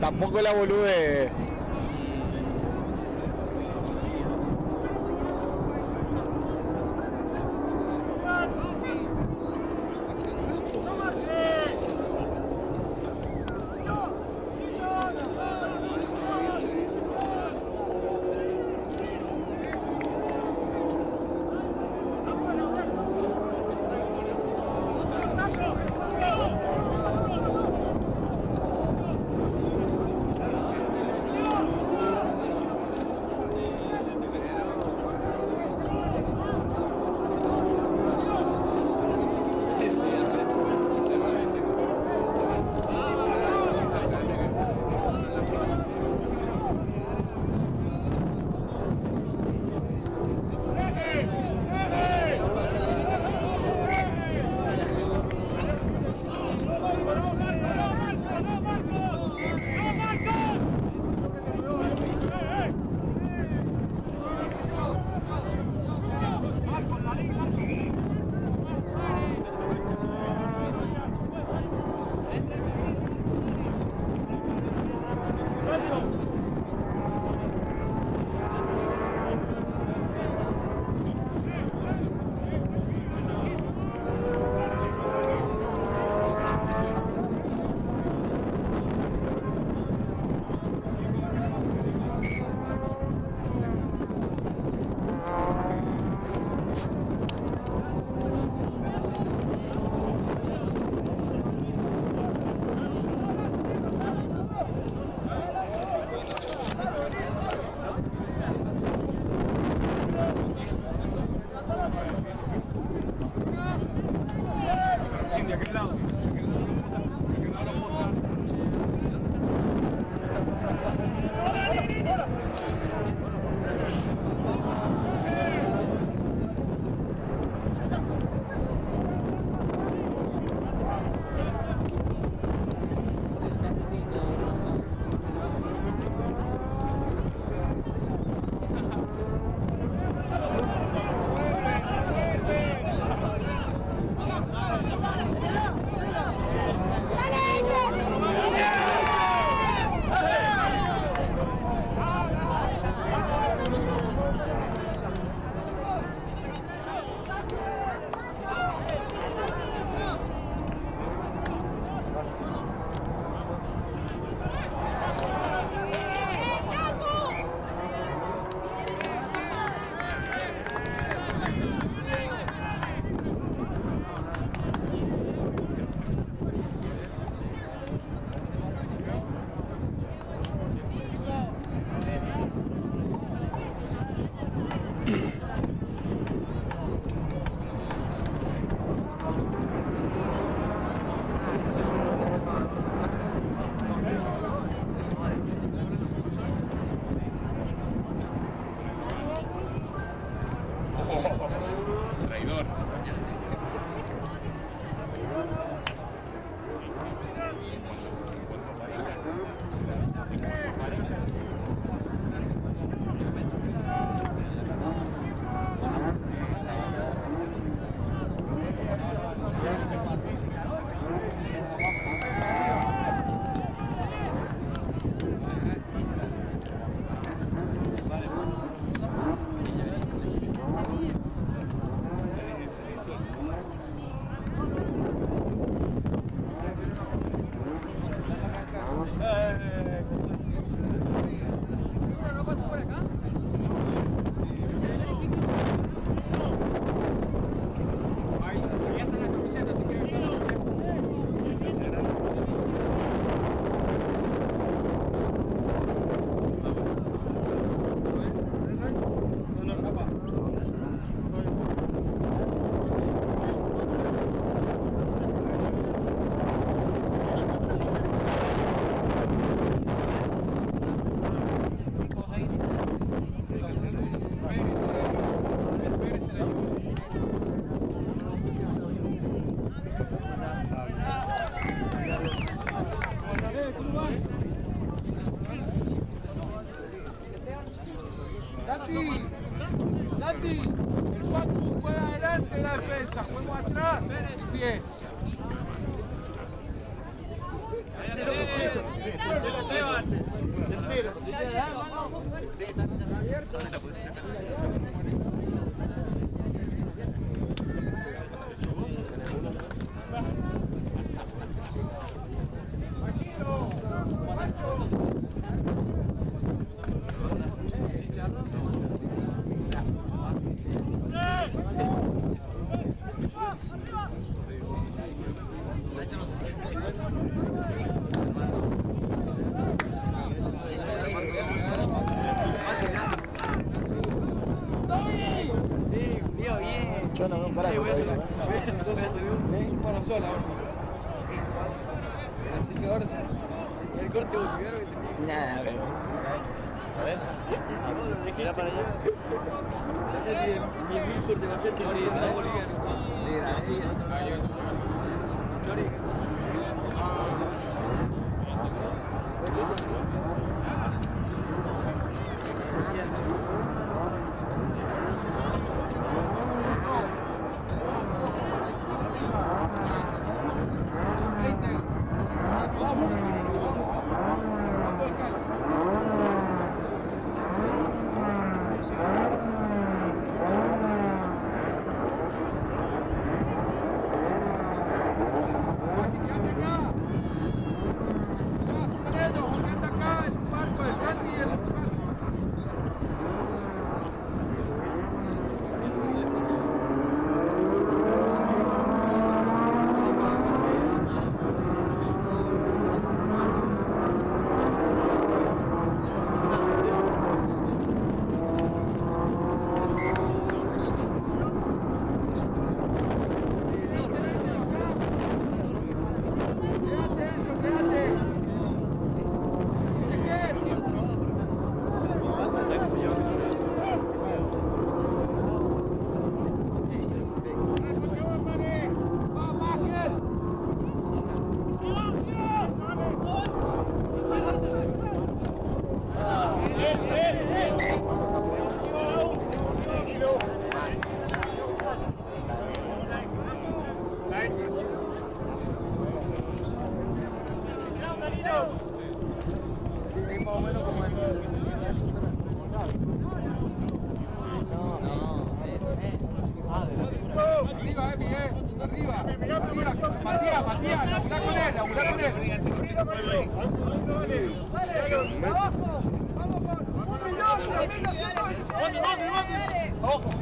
Tampoco la bolude. más o No, no, Arriba, arriba. Matías, Matías, laburá con él, laburá con él. Dale, abajo, vamos por un millón, tres mil doscientos. ¡Vamos, vamos, vamos! ¡Ojo!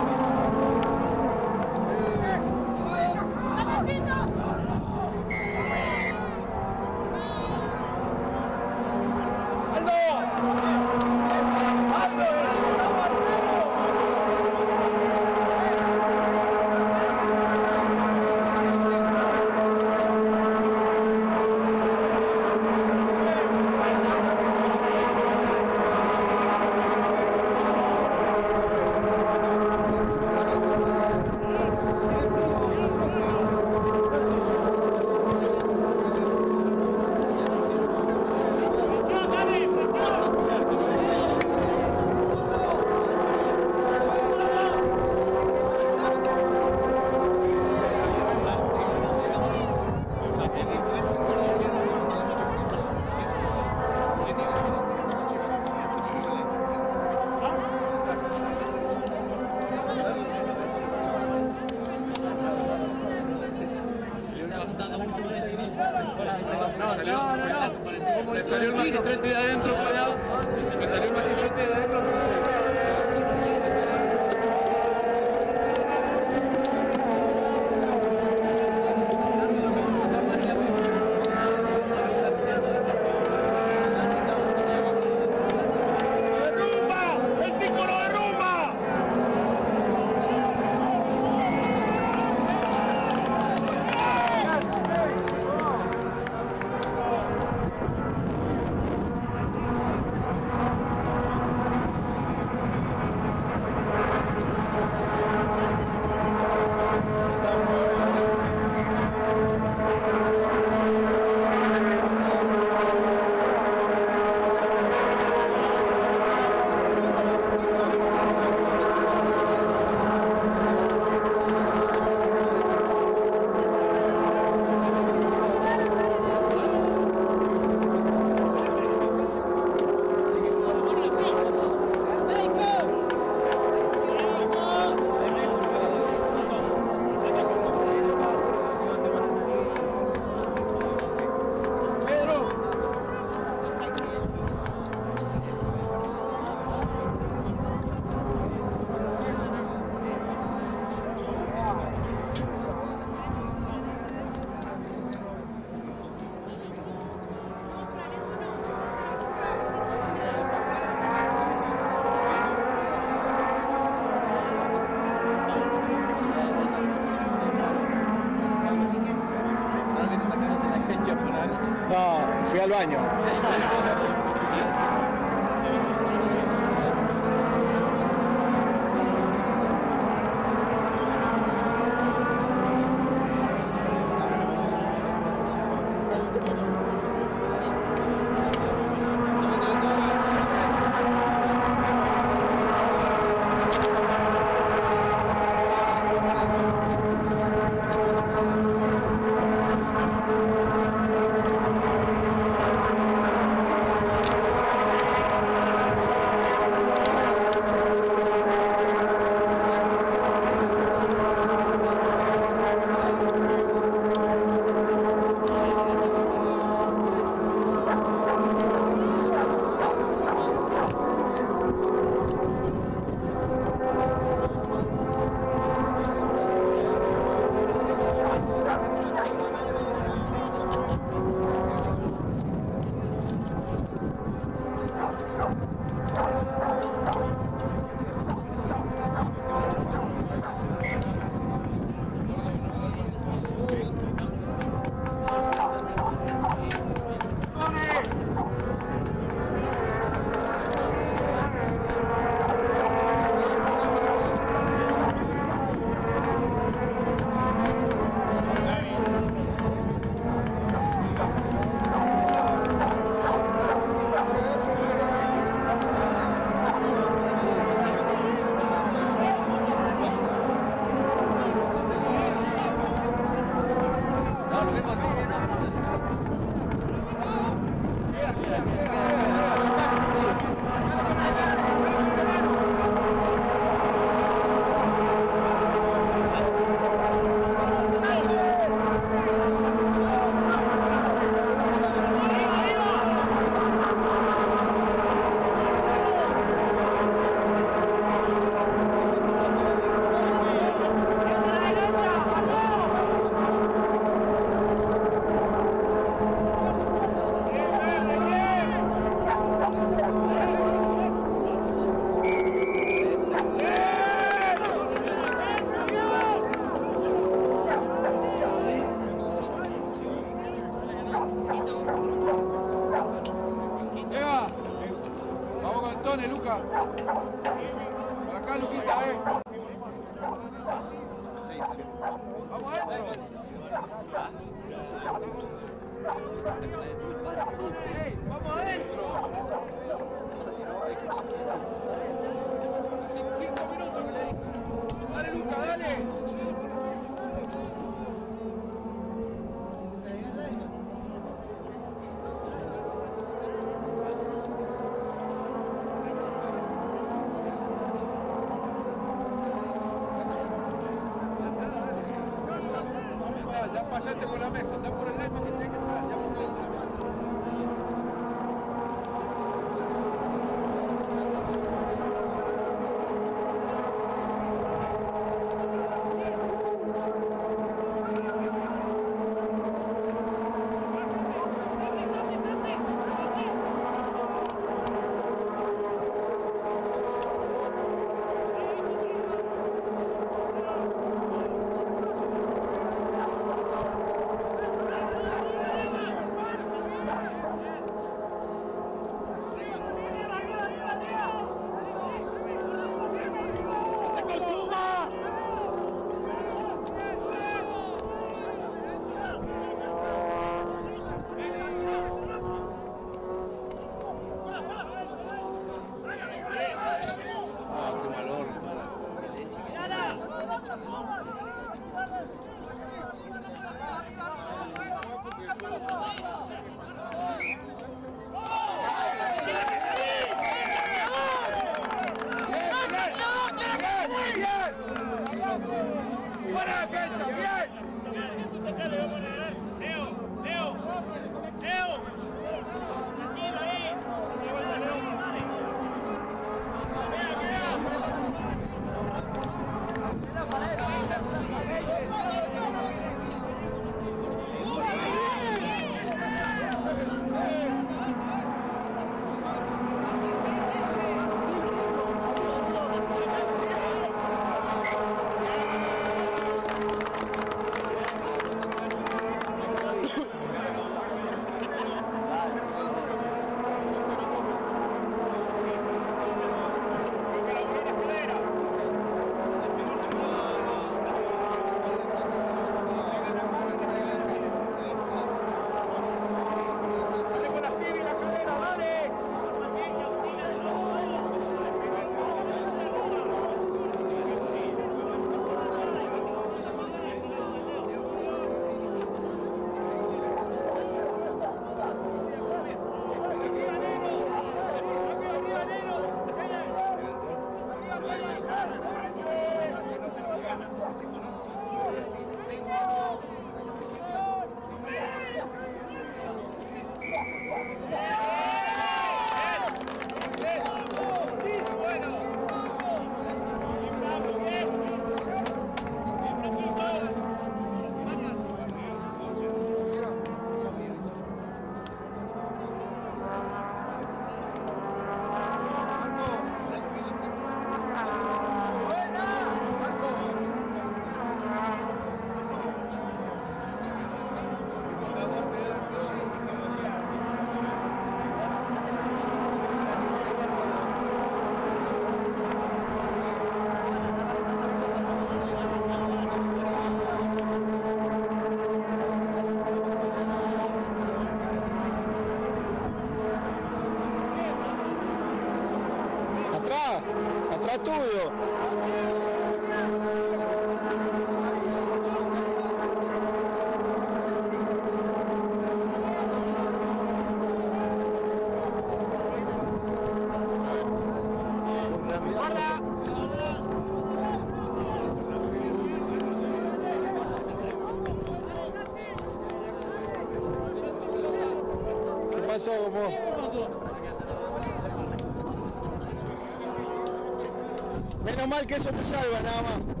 Menos mal que eso te salva nada más.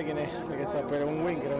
sé quién es el que está, pero un win creo.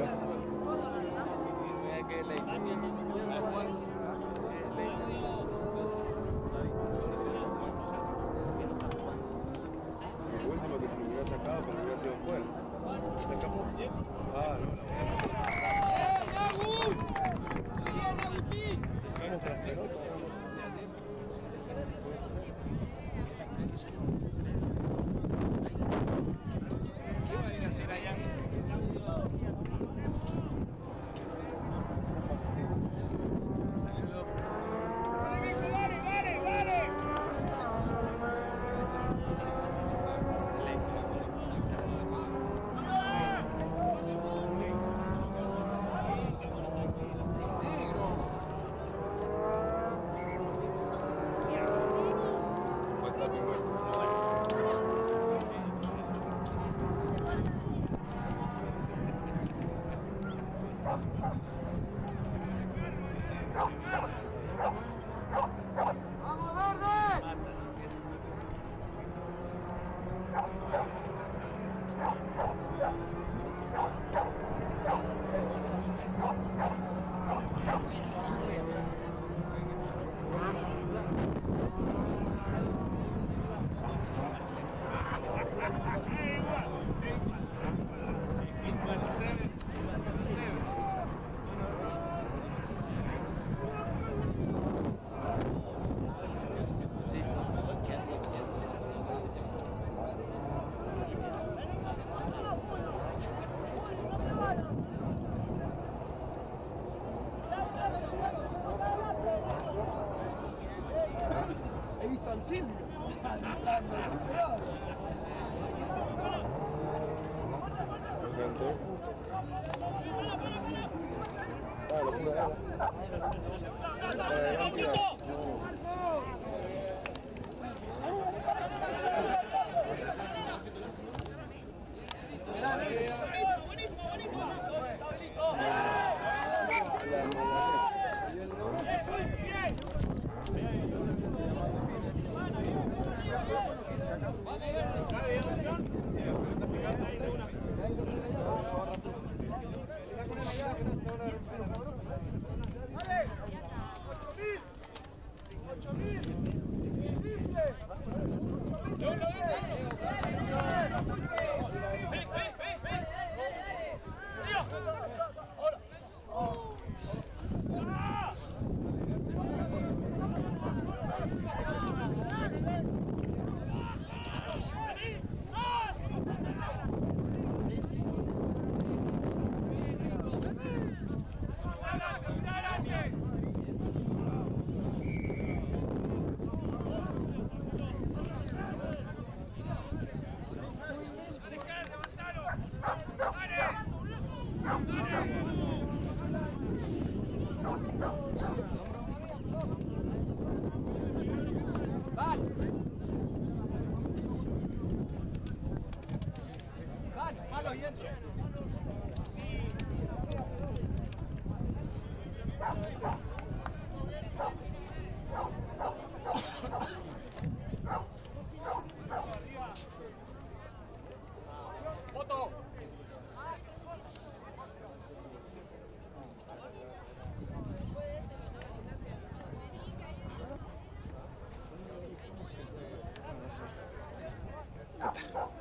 Go, go. よった。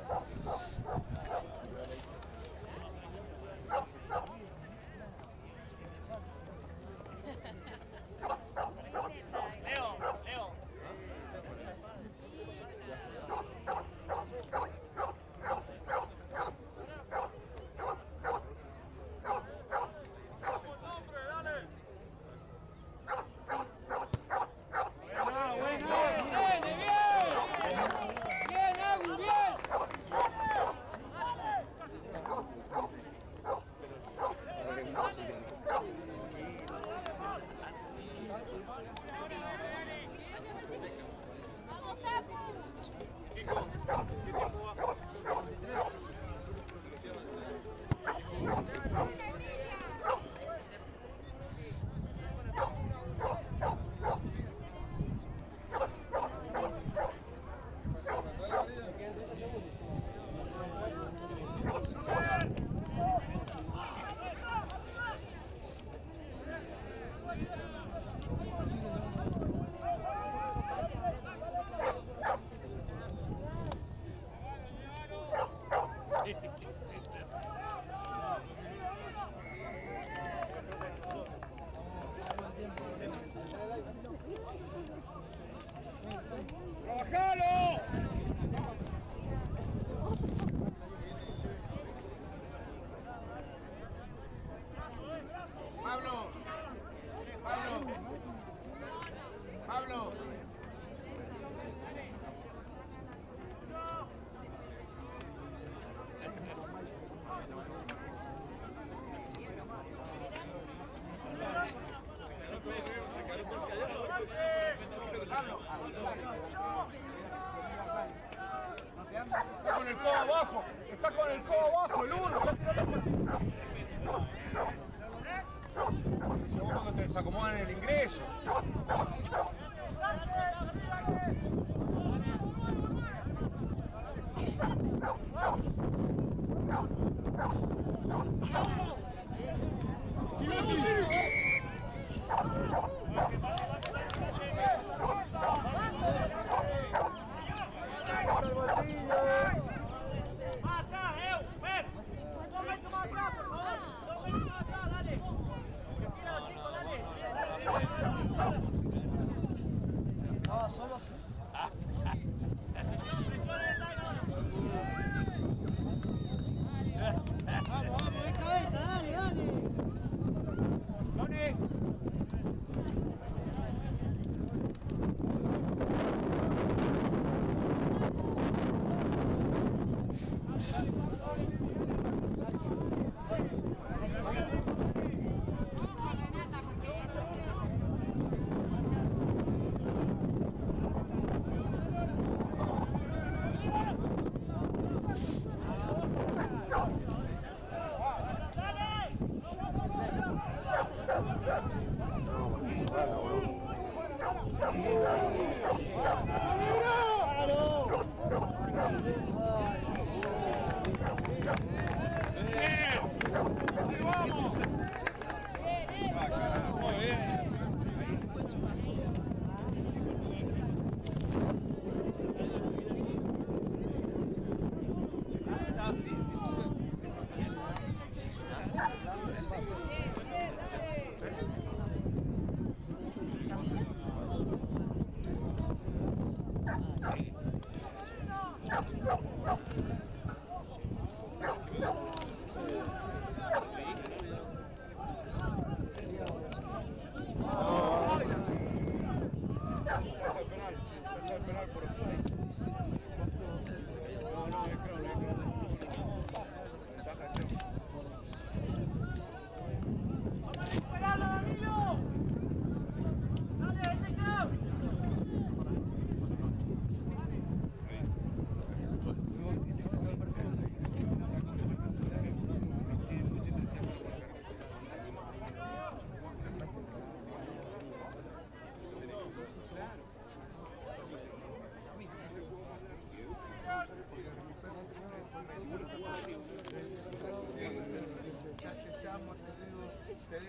De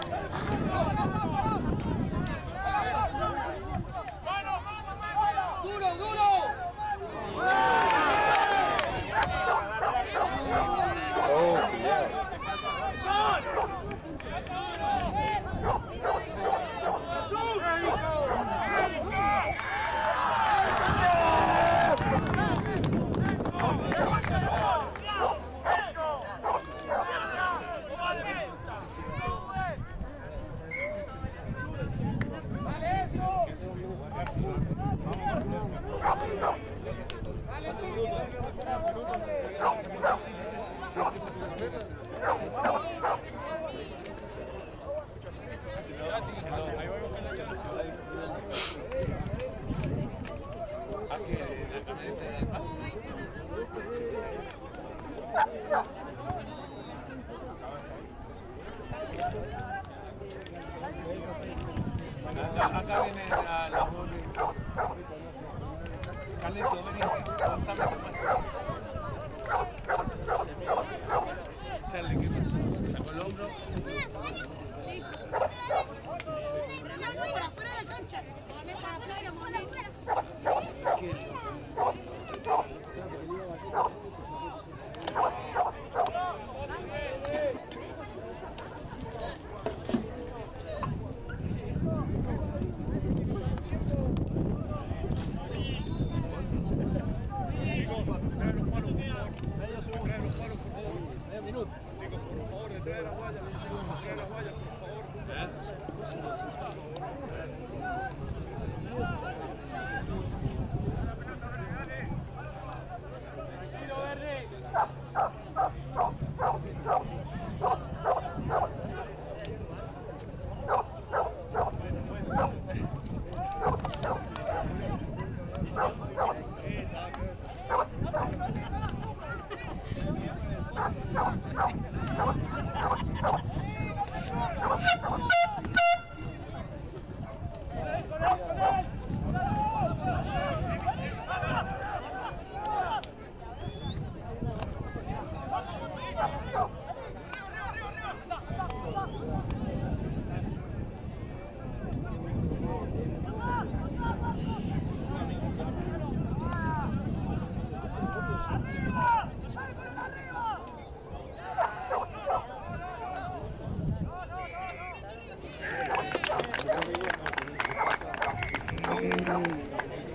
Come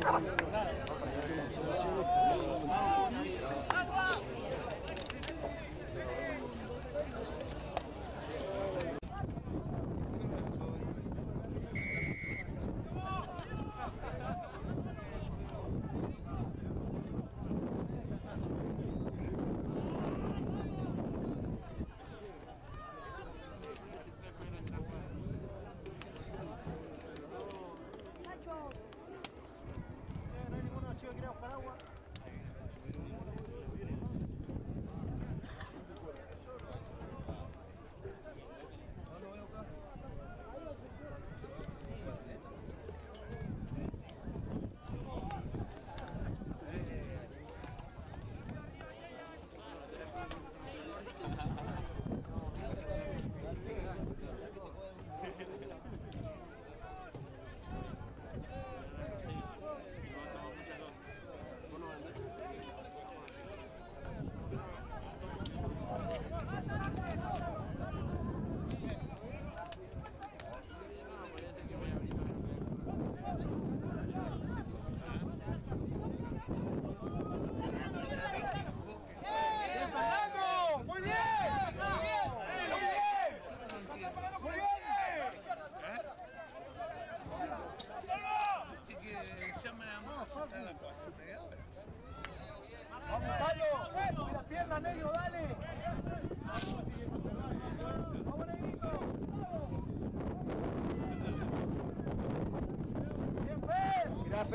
on.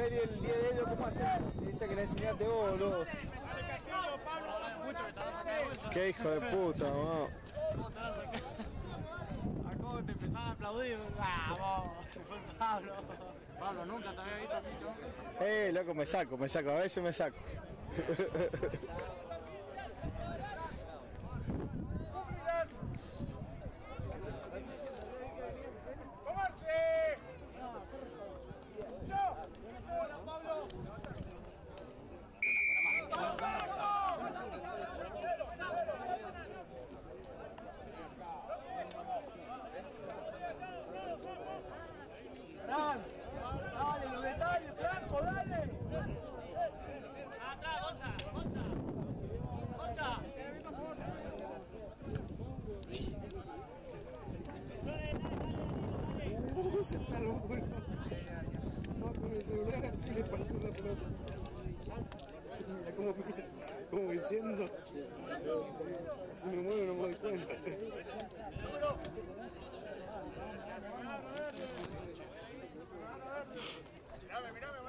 Fer. Mirá, Feli, el día de ellos, ¿cómo hace? Dice que le enseñaste vos, boludo. Qué hijo de puta, mamá. A cómo te empezaban a aplaudir. Vamos, se fue el Pablo. Pablo, nunca te había visto así, yo. Eh, loco, me saco, me saco, a veces me saco. haciendo? Si me muevo no me doy cuenta. Mirame, mirame.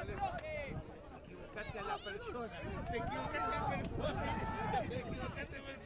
Te equivocaste a la persona. Te equivocaste a la persona. Te equivocaste a la persona.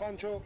Pancho.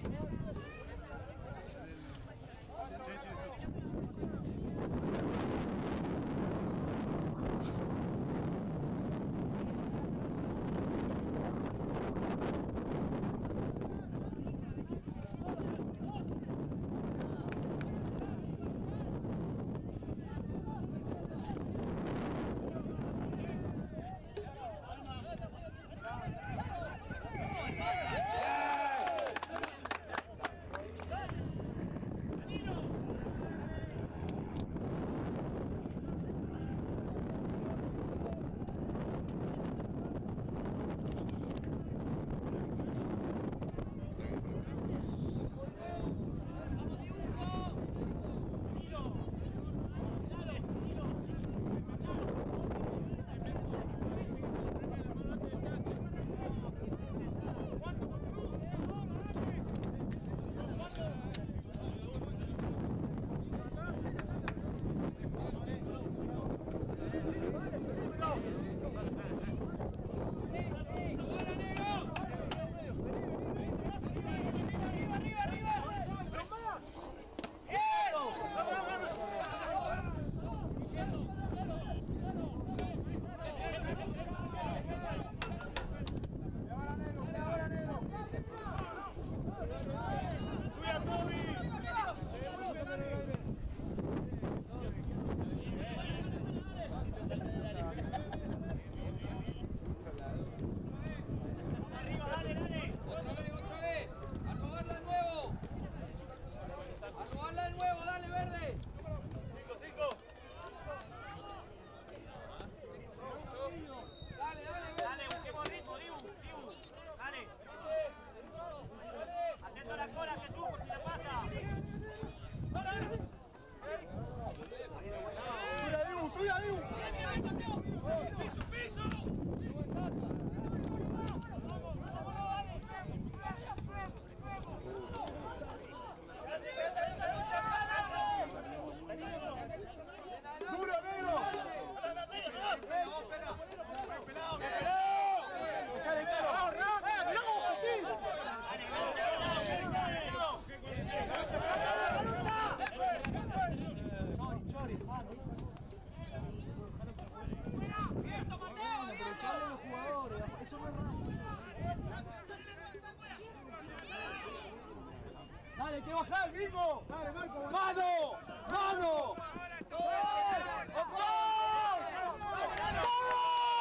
Gringo. Dale, Marco. ¡Mano! ¡Mano!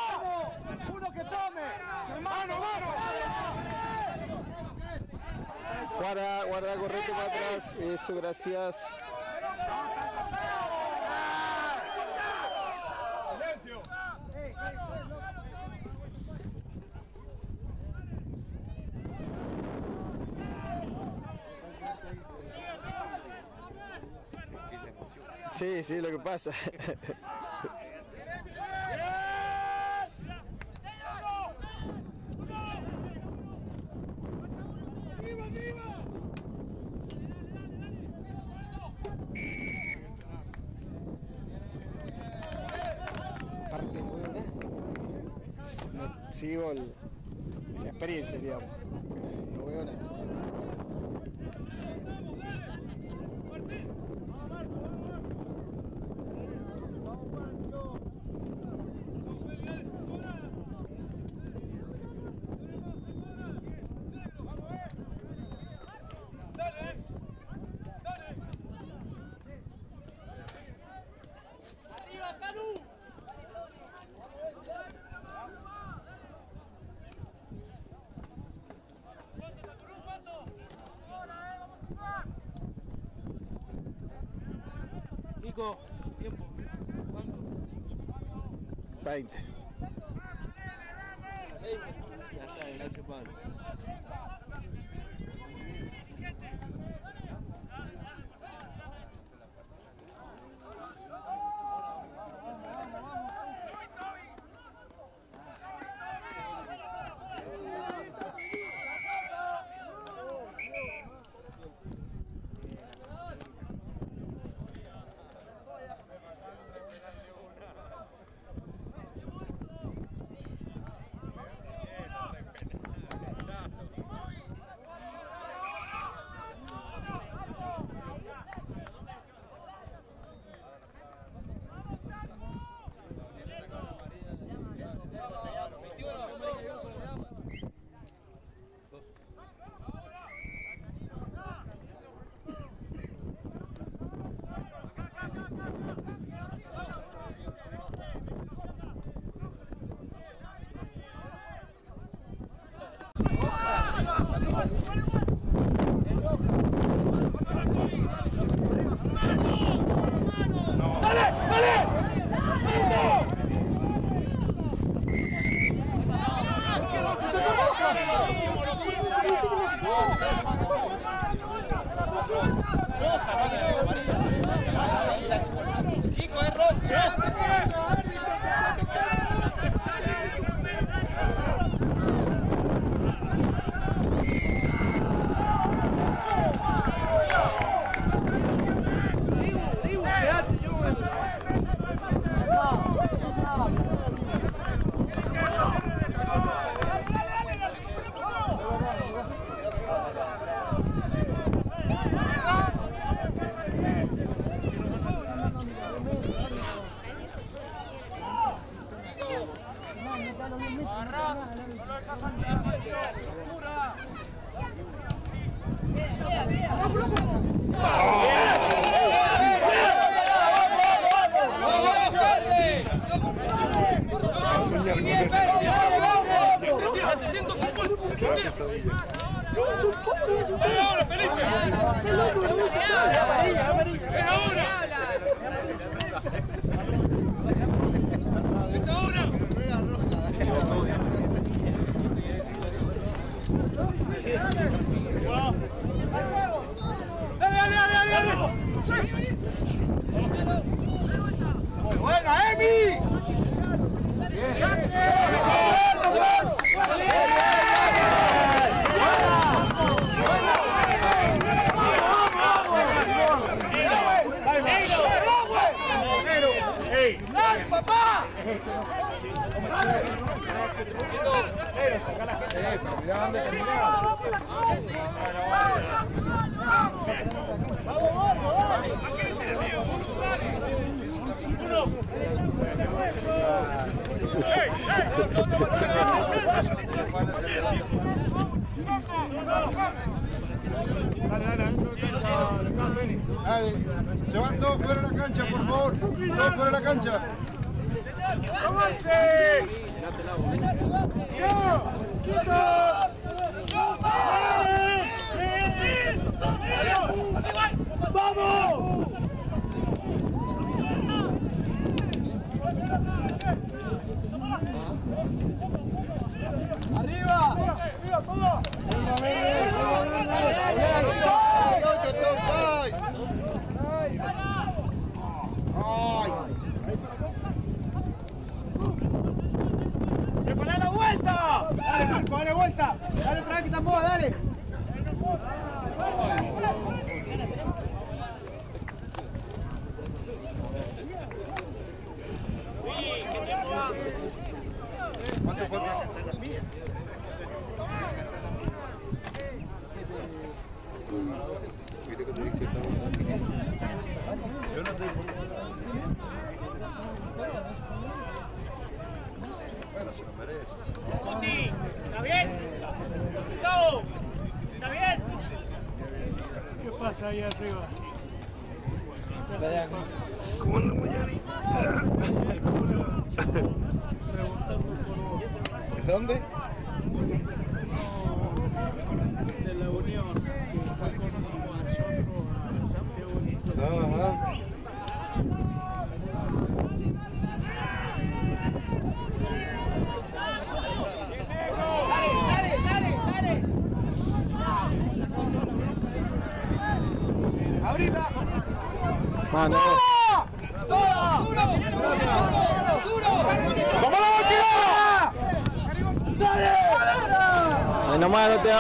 ¡Vamos! ¡Uno que tome! ¡Mano, mano! Guarda, guarda, correte para atrás. Eso, gracias. Sí, sí, lo que pasa. Parte buena. No, sigo el- la experiencia, digamos. No veo. ¡Arriba, Canu! Nico, tiempo. ¿Cuánto? 20.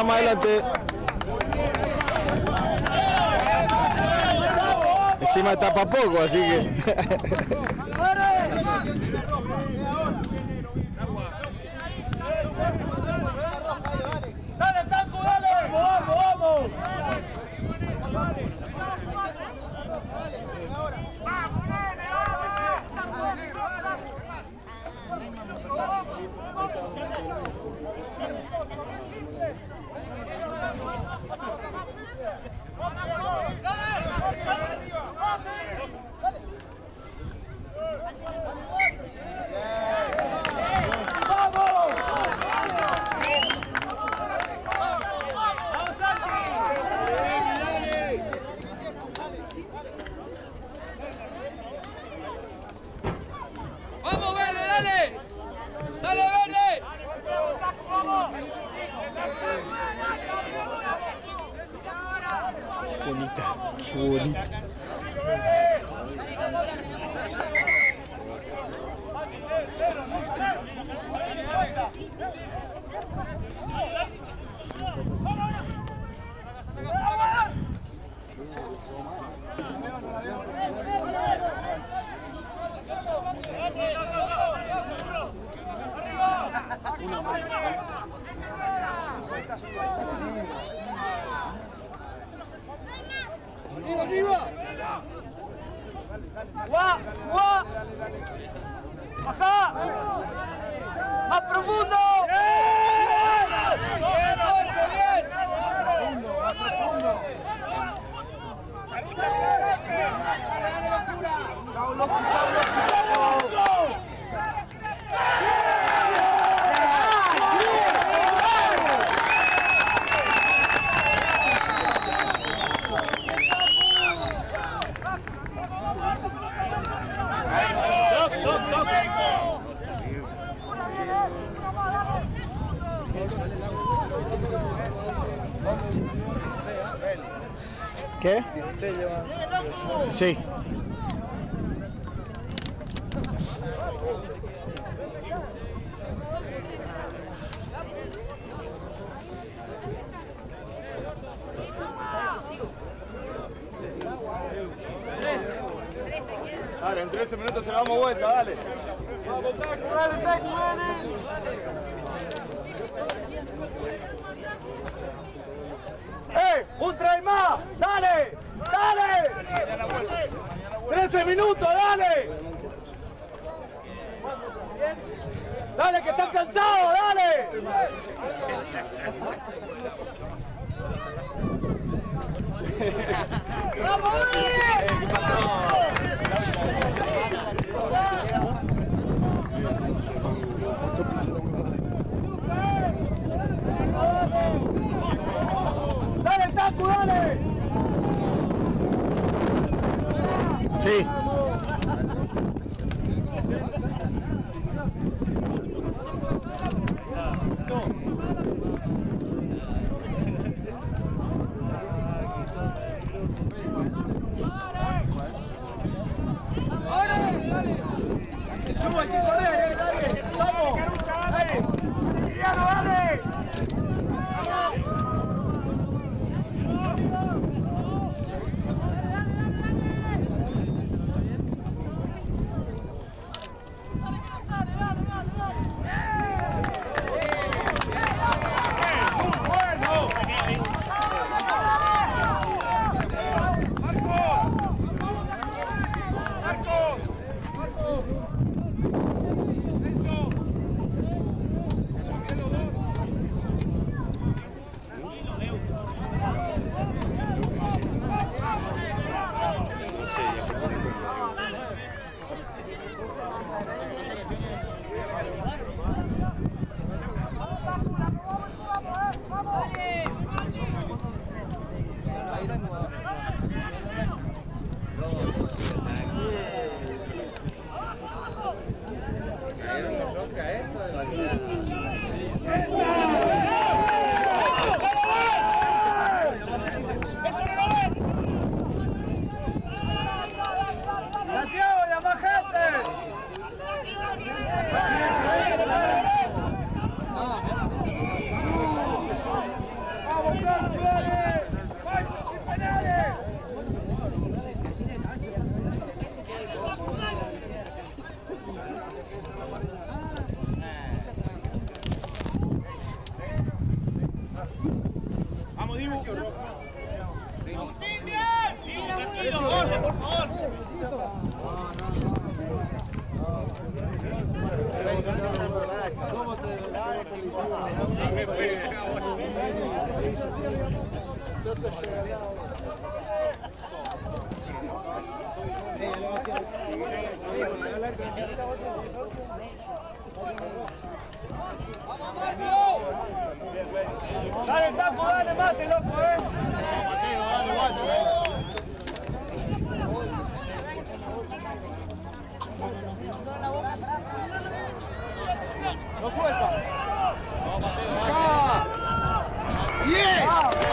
Más adelante. Encima está para poco, así que... ¡Dale, Tanco, dale! Vamos! Sí. dale. Que están cansados, dale. ¡Vamos, ¿Qué pasó? ¡Dale, Taco, dale! Sí. Dale, taco, dale, mate, loco, eh. Mateo, dale, guacho, eh. Lo suelta. No, Mateo, ¡Bien!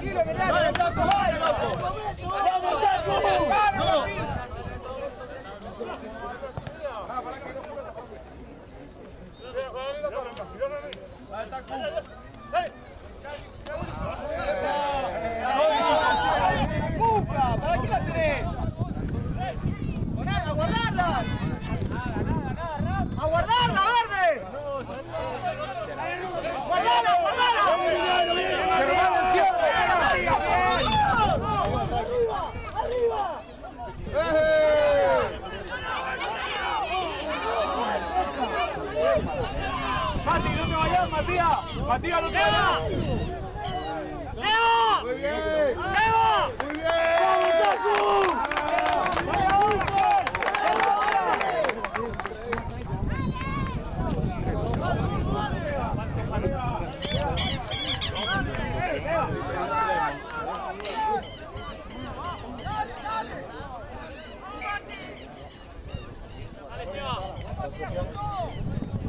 Tranquilo, que dale. Vamos, Taco. Busca, ¿para qué la tenés? ¡A guardarla! ¡A guardarla, verde! ¡Guardala, guardala! Mati, no te vayas, Matías. Vayas. ¡Leo! ¡Muy bien! ¡Leo! ¡Muy bien! ¡Vamos, Taku!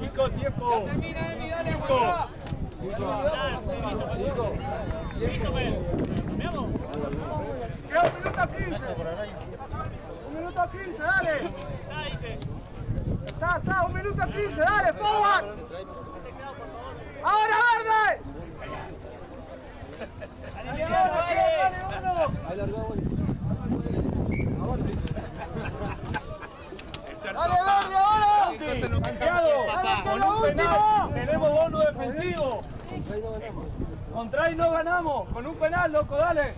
Nico, tiempo. Termina, Emi, dale, aguantá. ¡Queda un minuto 15! ¡Un minuto 15, dale! Está, está, un minuto 15, dale, forward! ¡Ahora, verde! ¡Dale, verde, ahora! Santiago, con un penal tenemos bono defensivo. Contra y no ganamos. Con un penal, loco, dale.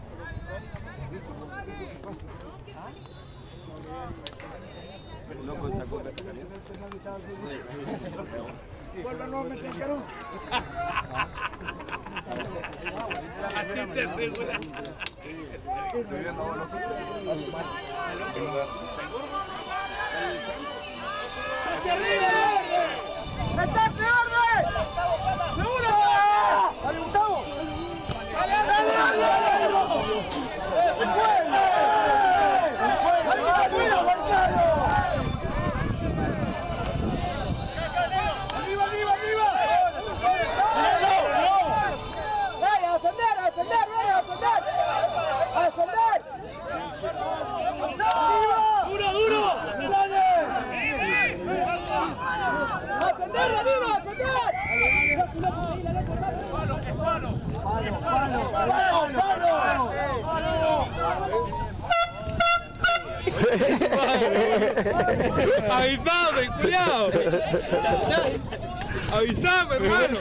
Loco esa coca está caliente. Así te asegura. Estoy viendo bonos. ¡Metete, verde! ¡Seguro! ¡Dale, Gustavo! ¡Dale, dale, dale! ¡Dale, dale, marcalo! ¡Arriba, arriba, arriba! ¡Dale, a defender, a defender, dale, a defender! ¡A defender! ¡Duro, duro! ¡Dale! ¡A defender, arriba, a defender! Avisame, cuidado. Avisame, hermano.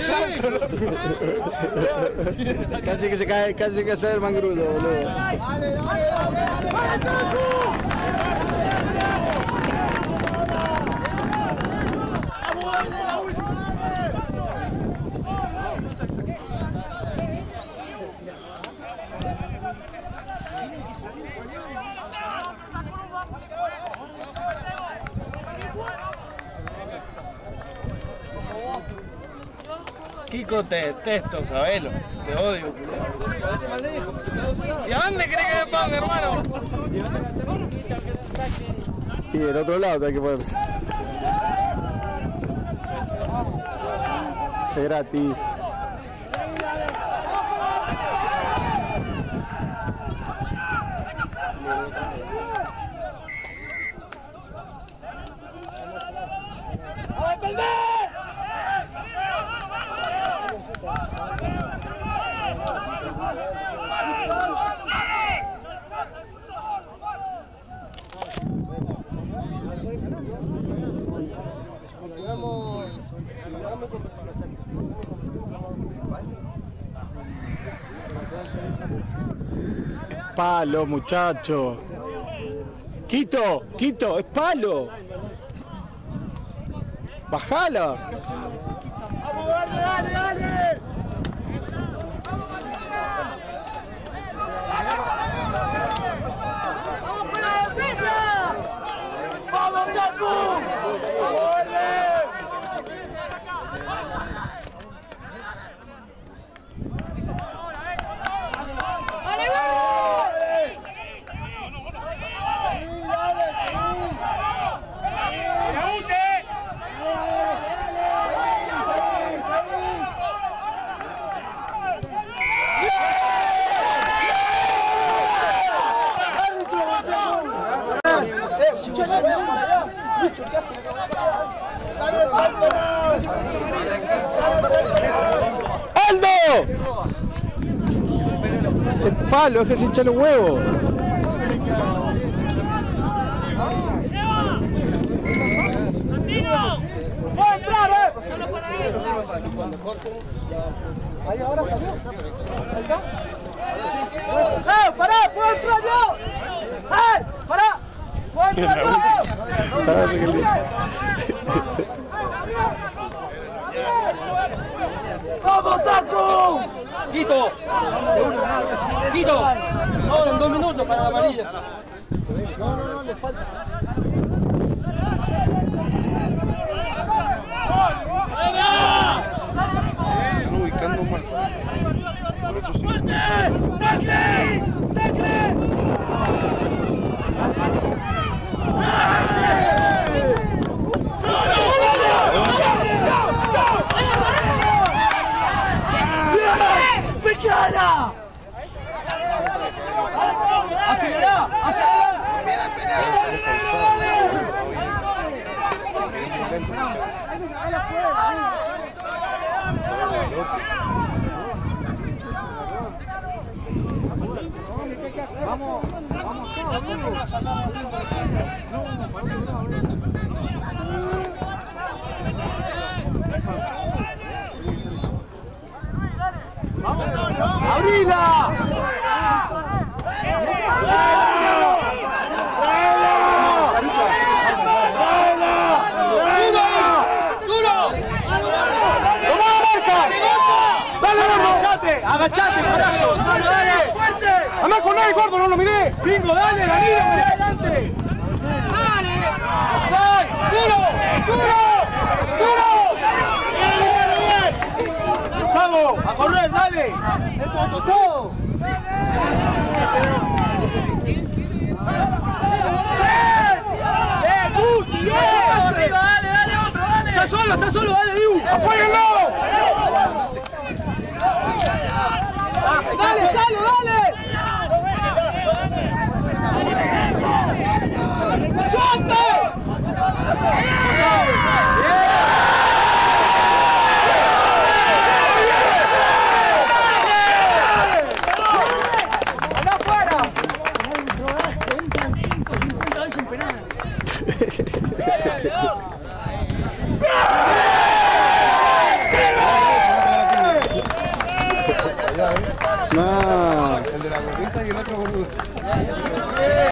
Casi que se cae, casi que se ve el mangrudo, boludo. Kiko, te detesto, sabelo. Te odio. ¿Y a dónde crees que me hermano? Y del otro lado hay que ponerse. Es gratis. Palo, muchacho. Quito, Quito, es palo. Bajala. El palo, es que se echa los huevos. ¡Puede entrar, eh! Ahí ahora salió. Ahí está. ¡Eh! ¡Pará! ¡Puedo entrar yo! ¡Eh! ¡Pará! ¡Puedo entrar yo! ¡Vamos, Taco! ¡Quito! ¡Quito! Faltan dos minutos para la amarilla. No, no, no, le falta. Están ubicando mal. Sí. ¡Acelera! ¡Acelera! Vamos, vamos acá, boludo. ¡Abrila! ¡Tomá la marca! ¡Dale, agachate! ¡Agachate, carajo! ¡Dale, él, gordo! ¡No lo miré! ¡Bingo, dale, Danilo! ¡Mirá adelante! ¡Dale! ¡Dale! ¡Duro! ¡Duro! ¡Duro! ¡Bien, bien! ¡Gustavo! ¡A correr, dale! ¡Entra con todo! ¡Bien, Guti! ¡Bien! ¡Arriba, dale, dale, otro, dale! ¡Está solo, está solo, dale, Diu! ¡Apóyenlo! ¡Dale, sale, dale! Chate!